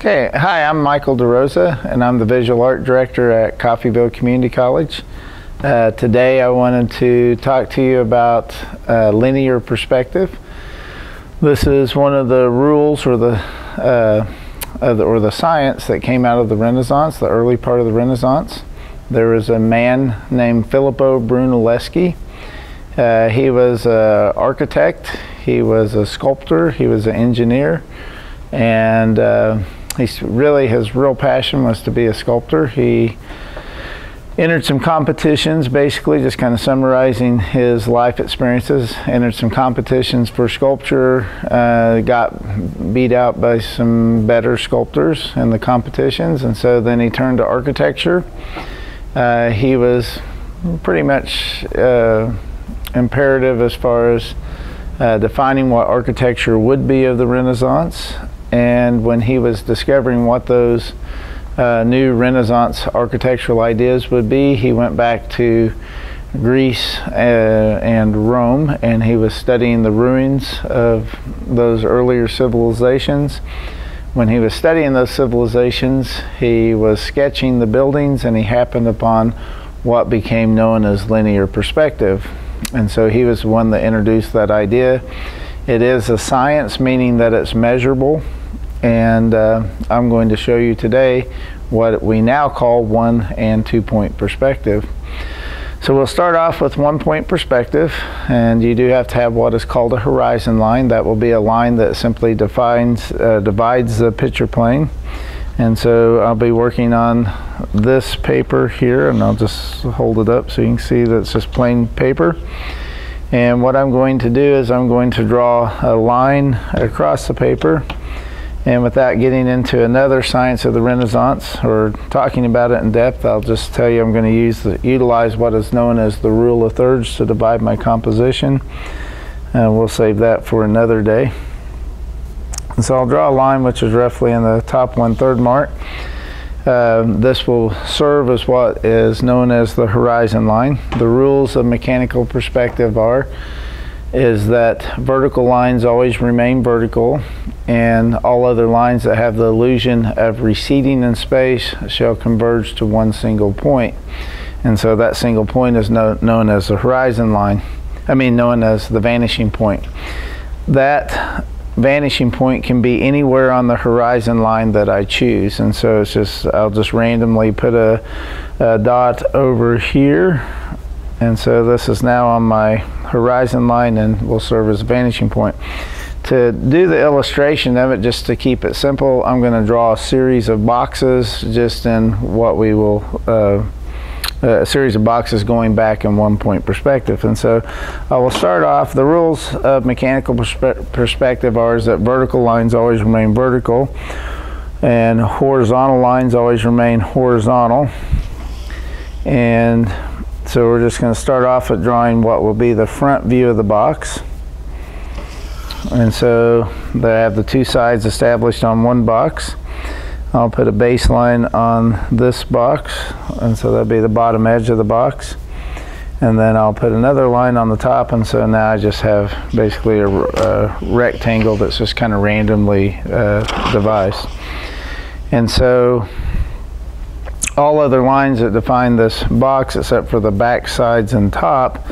Okay, hi, I'm Michael DeRosa, and I'm the Visual Art Director at Coffeyville Community College. Uh, today I wanted to talk to you about uh, linear perspective. This is one of the rules or the, uh, the, or the science that came out of the Renaissance, the early part of the Renaissance. There was a man named Filippo Brunelleschi. Uh, he was an architect, he was a sculptor, he was an engineer, and uh, He's really his real passion was to be a sculptor. He entered some competitions, basically just kind of summarizing his life experiences. Entered some competitions for sculpture, uh, got beat out by some better sculptors in the competitions, and so then he turned to architecture. Uh, he was pretty much uh, imperative as far as uh, defining what architecture would be of the Renaissance and when he was discovering what those uh, new Renaissance architectural ideas would be, he went back to Greece uh, and Rome and he was studying the ruins of those earlier civilizations. When he was studying those civilizations, he was sketching the buildings and he happened upon what became known as linear perspective. And so he was the one that introduced that idea. It is a science, meaning that it's measurable and uh, I'm going to show you today what we now call one and two point perspective. So we'll start off with one point perspective and you do have to have what is called a horizon line. That will be a line that simply defines, uh, divides the picture plane. And so I'll be working on this paper here and I'll just hold it up so you can see that it's just plain paper. And what I'm going to do is I'm going to draw a line across the paper and without getting into another science of the Renaissance or talking about it in depth, I'll just tell you I'm going to use the, utilize what is known as the rule of thirds to divide my composition. And we'll save that for another day. And so I'll draw a line which is roughly in the top one-third mark. Uh, this will serve as what is known as the horizon line. The rules of mechanical perspective are is that vertical lines always remain vertical and all other lines that have the illusion of receding in space shall converge to one single point. And so that single point is no, known as the horizon line, I mean known as the vanishing point. That vanishing point can be anywhere on the horizon line that I choose. And so it's just, I'll just randomly put a, a dot over here. And so this is now on my horizon line and will serve as a vanishing point. To do the illustration of it, just to keep it simple, I'm going to draw a series of boxes just in what we will, uh, a series of boxes going back in one point perspective. And so I will start off, the rules of mechanical perspe perspective are is that vertical lines always remain vertical and horizontal lines always remain horizontal. And so we're just going to start off with drawing what will be the front view of the box. And so they have the two sides established on one box. I'll put a baseline on this box, and so that'll be the bottom edge of the box. And then I'll put another line on the top, and so now I just have basically a, a rectangle that's just kind of randomly uh, devised. And so all other lines that define this box, except for the back sides and top,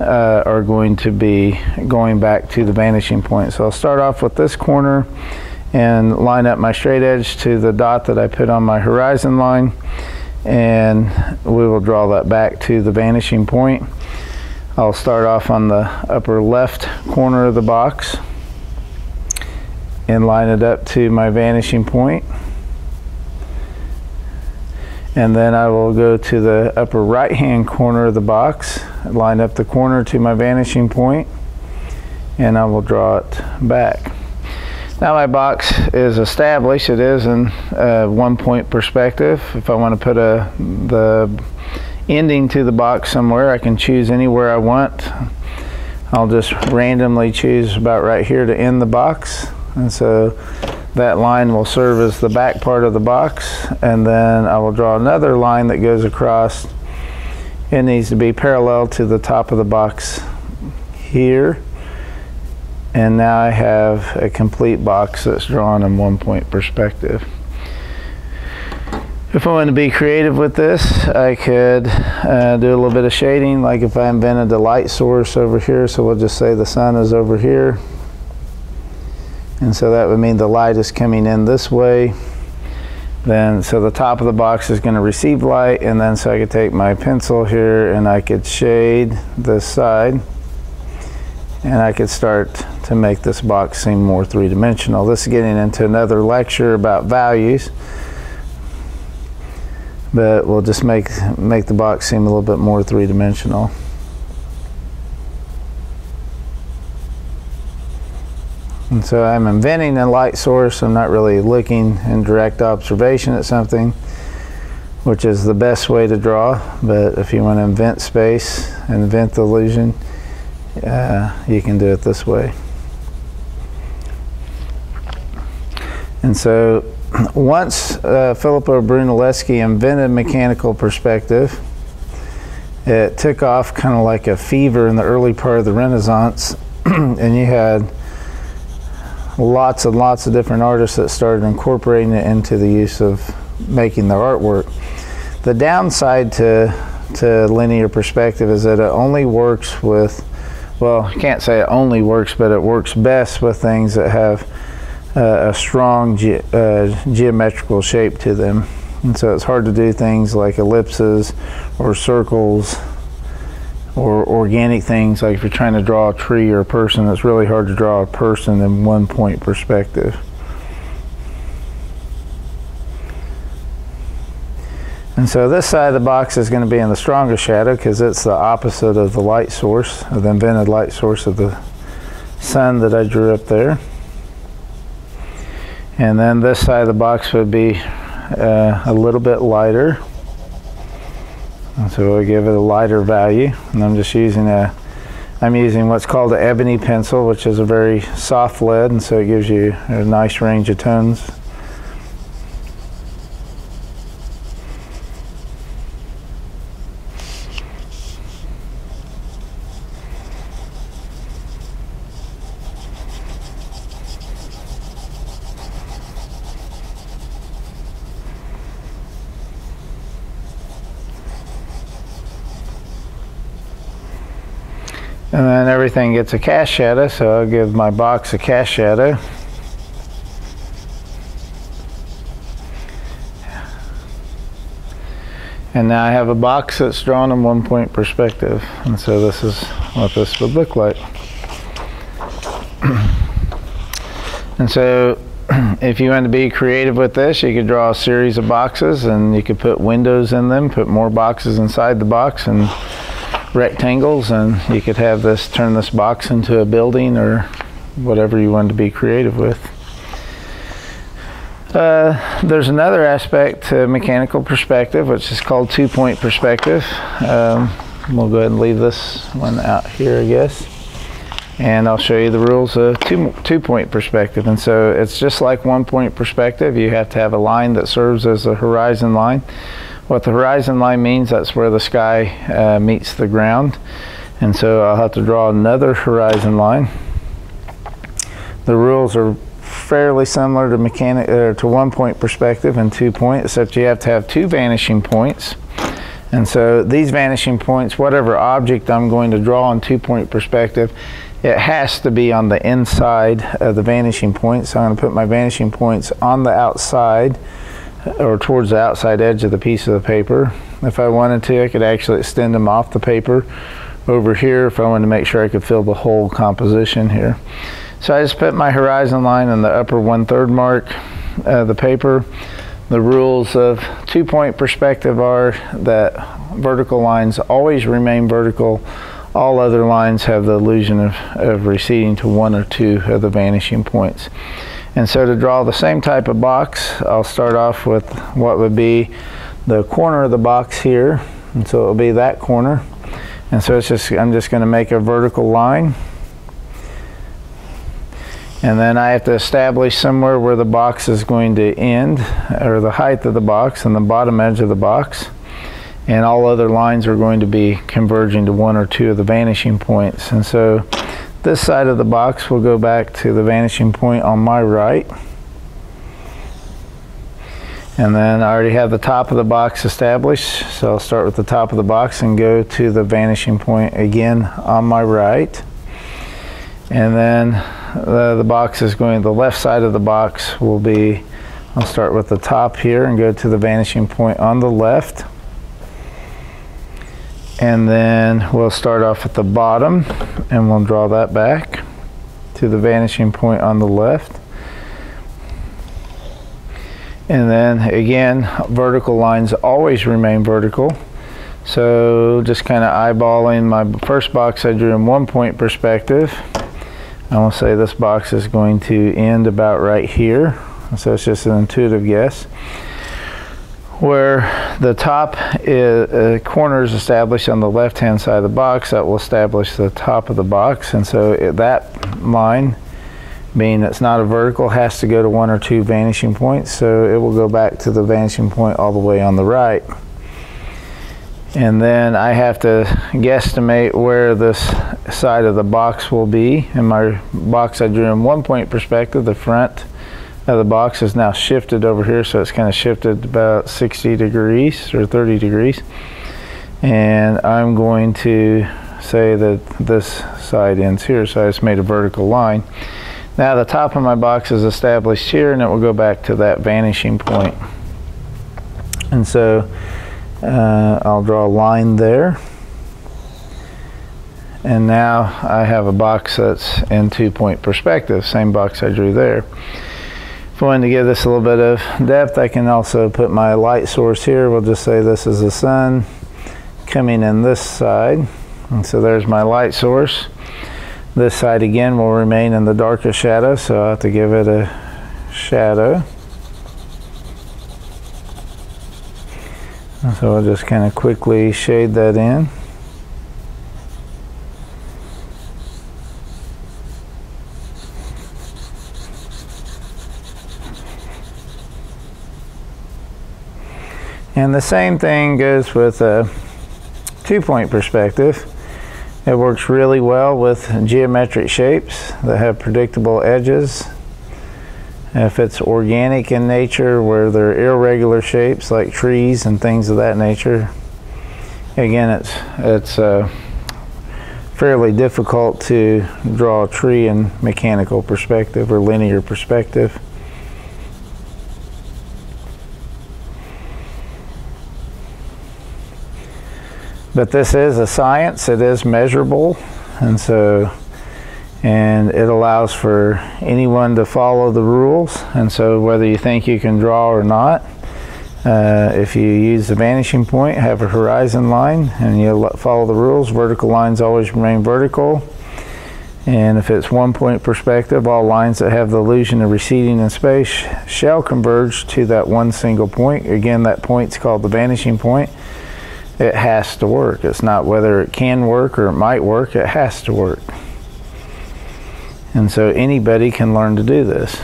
uh, are going to be going back to the vanishing point. So I'll start off with this corner and line up my straight edge to the dot that I put on my horizon line and we will draw that back to the vanishing point. I'll start off on the upper left corner of the box and line it up to my vanishing point and then I will go to the upper right hand corner of the box line up the corner to my vanishing point and I will draw it back. Now my box is established. It is in uh, one point perspective. If I want to put a the ending to the box somewhere I can choose anywhere I want. I'll just randomly choose about right here to end the box. And so that line will serve as the back part of the box and then I will draw another line that goes across. It needs to be parallel to the top of the box here. And now I have a complete box that's drawn in one point perspective. If I want to be creative with this, I could uh, do a little bit of shading, like if I invented the light source over here, so we'll just say the sun is over here. And so that would mean the light is coming in this way. Then, so the top of the box is going to receive light, and then so I could take my pencil here and I could shade this side. And I could start to make this box seem more three-dimensional. This is getting into another lecture about values but we'll just make make the box seem a little bit more three-dimensional. And so I'm inventing a light source. I'm not really looking in direct observation at something, which is the best way to draw. But if you want to invent space and invent the illusion, uh, you can do it this way. And so once uh, Filippo Brunelleschi invented mechanical perspective, it took off kind of like a fever in the early part of the Renaissance, and you had lots and lots of different artists that started incorporating it into the use of making their artwork. The downside to to linear perspective is that it only works with, well, I can't say it only works, but it works best with things that have uh, a strong ge uh, geometrical shape to them. And so it's hard to do things like ellipses or circles or organic things like if you're trying to draw a tree or a person, it's really hard to draw a person in one point perspective. And so this side of the box is going to be in the strongest shadow because it's the opposite of the light source, of the invented light source of the sun that I drew up there. And then this side of the box would be uh, a little bit lighter. And so we'll give it a lighter value. And I'm just using a, I'm using what's called an ebony pencil, which is a very soft lead, and so it gives you a nice range of tones. And then everything gets a cast shadow, so I'll give my box a cast shadow. And now I have a box that's drawn in one point perspective. And so this is what this would look like. and so if you want to be creative with this, you could draw a series of boxes and you could put windows in them, put more boxes inside the box and rectangles and you could have this turn this box into a building or whatever you want to be creative with. Uh, there's another aspect to mechanical perspective which is called two-point perspective. Um, we'll go ahead and leave this one out here I guess and I'll show you the rules of two, two point perspective and so it's just like one point perspective you have to have a line that serves as a horizon line what the horizon line means, that's where the sky uh, meets the ground. And so I'll have to draw another horizon line. The rules are fairly similar to mechanic uh, to one point perspective and two point, except you have to have two vanishing points. And so these vanishing points, whatever object I'm going to draw in two point perspective, it has to be on the inside of the vanishing point. So I'm going to put my vanishing points on the outside or towards the outside edge of the piece of the paper. If I wanted to, I could actually extend them off the paper over here if I wanted to make sure I could fill the whole composition here. So I just put my horizon line in the upper one-third mark of the paper. The rules of two-point perspective are that vertical lines always remain vertical. All other lines have the illusion of, of receding to one or two of the vanishing points. And so to draw the same type of box, I'll start off with what would be the corner of the box here. And so it'll be that corner. And so it's just, I'm just gonna make a vertical line. And then I have to establish somewhere where the box is going to end, or the height of the box and the bottom edge of the box. And all other lines are going to be converging to one or two of the vanishing points. And so this side of the box will go back to the vanishing point on my right. And then I already have the top of the box established, so I'll start with the top of the box and go to the vanishing point again on my right. And then the, the box is going, the left side of the box will be, I'll start with the top here and go to the vanishing point on the left. And then we'll start off at the bottom and we'll draw that back to the vanishing point on the left. And then again, vertical lines always remain vertical. So just kind of eyeballing my first box I drew in one point perspective. I will say this box is going to end about right here. So it's just an intuitive guess. Where the top is, uh, corner is established on the left hand side of the box, that will establish the top of the box. And so it, that line being it's not a vertical has to go to one or two vanishing points. So it will go back to the vanishing point all the way on the right. And then I have to guesstimate where this side of the box will be. In my box I drew in one point perspective the front of the box is now shifted over here so it's kind of shifted about 60 degrees or 30 degrees and I'm going to say that this side ends here so I just made a vertical line now the top of my box is established here and it will go back to that vanishing point. And so uh, I'll draw a line there. And now I have a box that's in two point perspective, same box I drew there. If I to give this a little bit of depth, I can also put my light source here. We'll just say this is the sun coming in this side. And so there's my light source. This side again will remain in the darkest shadow, so I'll have to give it a shadow. So I'll just kind of quickly shade that in. And the same thing goes with a two-point perspective. It works really well with geometric shapes that have predictable edges. If it's organic in nature where they're irregular shapes like trees and things of that nature, again it's, it's uh, fairly difficult to draw a tree in mechanical perspective or linear perspective. But this is a science, it is measurable, and so and it allows for anyone to follow the rules. And so whether you think you can draw or not uh, if you use the vanishing point have a horizon line and you follow the rules vertical lines always remain vertical. And if it's one point perspective all lines that have the illusion of receding in space shall converge to that one single point. Again that point's called the vanishing point it has to work. It's not whether it can work or it might work, it has to work. And so anybody can learn to do this.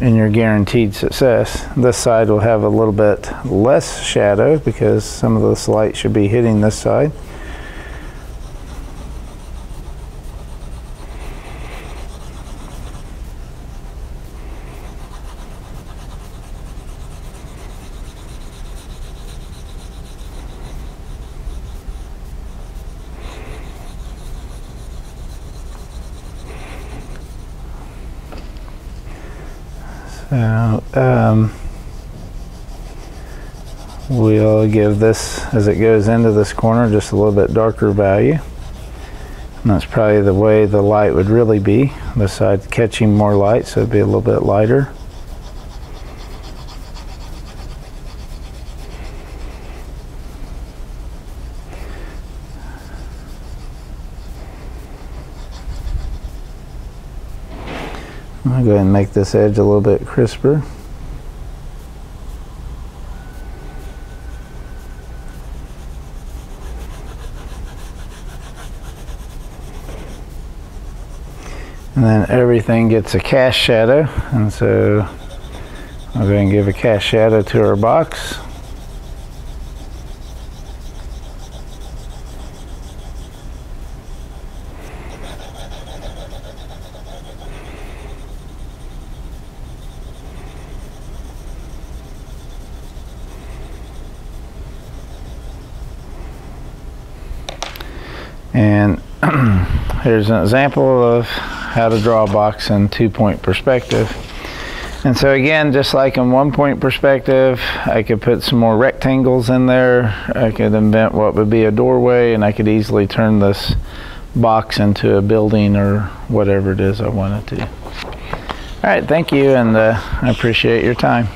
And you're guaranteed success. This side will have a little bit less shadow because some of this light should be hitting this side. So um, we'll give this, as it goes into this corner, just a little bit darker value. And that's probably the way the light would really be. This side catching more light, so it'd be a little bit lighter. Go ahead and make this edge a little bit crisper. And then everything gets a cast shadow. And so I'll go ahead and give a cast shadow to our box. And here's an example of how to draw a box in two-point perspective. And so again, just like in one-point perspective, I could put some more rectangles in there. I could invent what would be a doorway, and I could easily turn this box into a building or whatever it is I wanted to. All right, thank you, and uh, I appreciate your time.